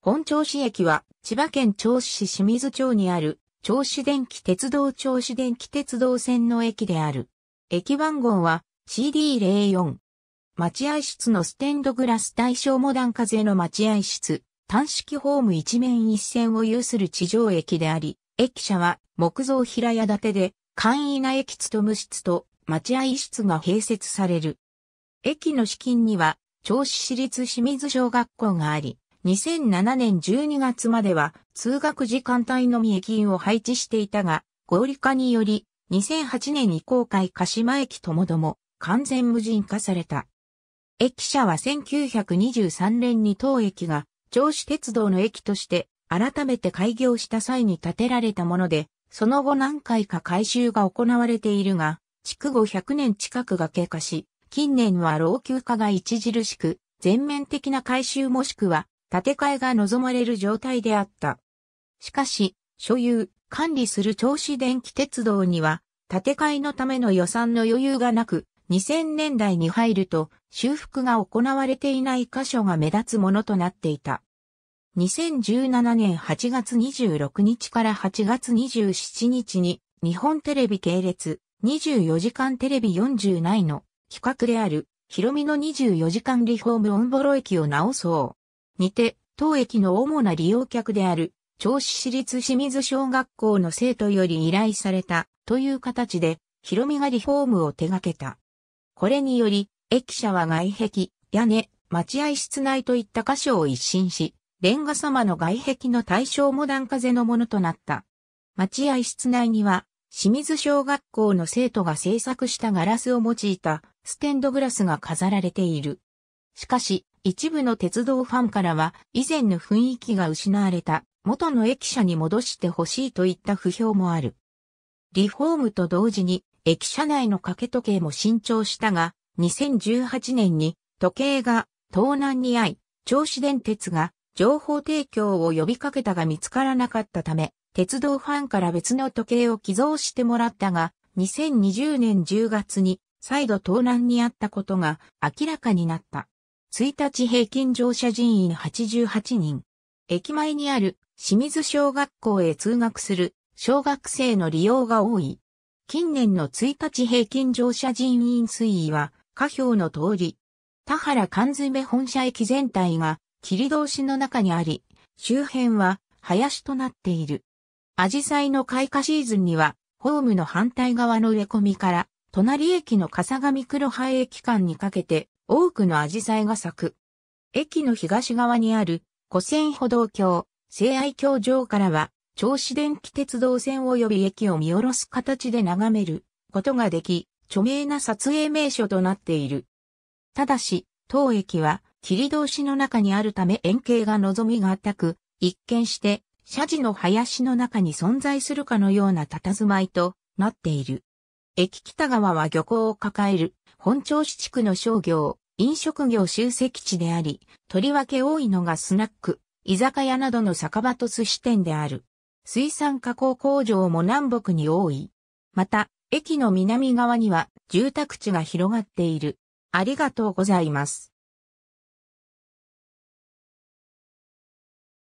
本銚子駅は千葉県銚子市清水町にある銚子電気鉄道銚子電気鉄道線の駅である。駅番号は CD04。待合室のステンドグラス対象モダン風の待合室、単式ホーム一面一線を有する地上駅であり、駅舎は木造平屋建てで、簡易な駅務室と待合室が併設される。駅の資金には、銚子市立清水小学校があり、2007年12月までは通学時間帯のみ駅員を配置していたが、合理化により、2008年に公開鹿島駅ともども完全無人化された。駅舎は1923年に当駅が銚子鉄道の駅として改めて開業した際に建てられたもので、その後何回か改修が行われているが、築後100年近くが経過し、近年は老朽化が著しく、全面的な改修もしくは建て替えが望まれる状態であった。しかし、所有、管理する銚子電気鉄道には、建て替えのための予算の余裕がなく、2000年代に入ると修復が行われていない箇所が目立つものとなっていた。2017年8月26日から8月27日に日本テレビ系列24時間テレビ49の企画であるヒロミの24時間リフォームオンボロ駅を直そうにて当駅の主な利用客である銚子市立清水小学校の生徒より依頼されたという形でヒロミがリフォームを手掛けた。これにより、駅舎は外壁、屋根、待合室内といった箇所を一新し、レンガ様の外壁の対象モダン風のものとなった。待合室内には、清水小学校の生徒が制作したガラスを用いたステンドグラスが飾られている。しかし、一部の鉄道ファンからは、以前の雰囲気が失われた元の駅舎に戻してほしいといった不評もある。リフォームと同時に駅舎内の掛け時計も新調したが、2018年に時計が盗難に遭い、銚子電鉄が情報提供を呼びかけたが見つからなかったため、鉄道ファンから別の時計を寄贈してもらったが、2020年10月に再度盗難にあったことが明らかになった。1日平均乗車人員88人。駅前にある清水小学校へ通学する小学生の利用が多い。近年の1日平均乗車人員推移は、下表の通り、田原缶詰本社駅全体が切通しの中にあり、周辺は林となっている。アジサイの開花シーズンには、ホームの反対側の植え込みから、隣駅の笠上黒羽駅間にかけて、多くのアジサイが咲く。駅の東側にある、古線歩道橋、聖愛橋上からは、銚子電気鉄道線及び駅を見下ろす形で眺めることができ、著名な撮影名所となっている。ただし、当駅は切通しの中にあるため円形が望みがたく、一見して社寺の林の中に存在するかのような佇まいとなっている。駅北側は漁港を抱える本町市地区の商業、飲食業集積地であり、とりわけ多いのがスナック、居酒屋などの酒場と寿司店である。水産加工工場も南北に多い。また、駅の南側には住宅地が広がっている。ありがとうございます。